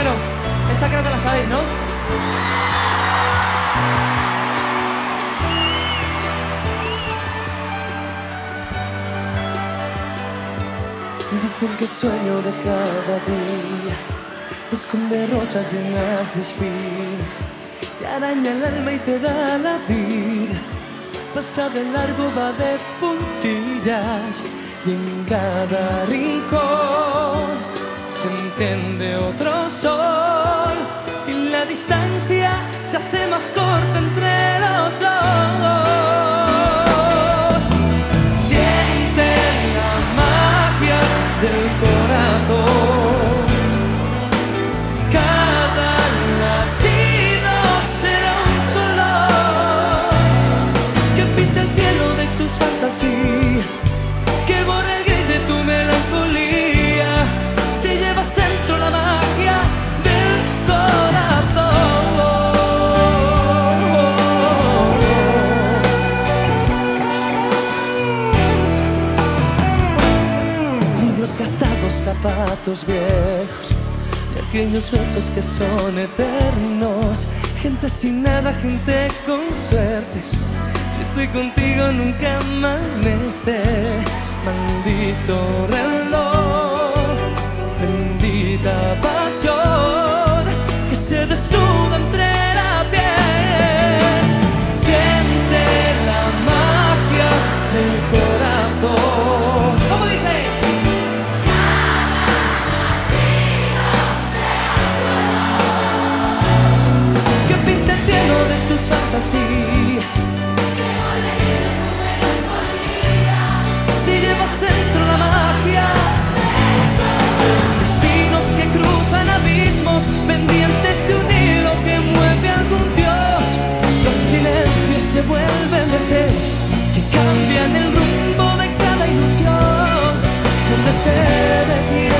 Bueno, esta creo que la sabéis, ¿no? Dicen que el sueño de cada día esconde rosas llenas de espinas, te araña el alma y te da la vida. Pasa de largo, va de puntillas y en cada rincón se enciende corta entre los dos. Zapatos viejos y aquellos besos que son eternos. Gente sin nada, gente con suerte. Si estoy contigo nunca amanece. Maldito reloj, Lleva centro la magia. Destinos que cruzan abismos, pendientes de un hilo que mueve algún dios. Los silencios se vuelven deseos que cambian el rumbo de cada ilusión. ¿Dónde se detiene?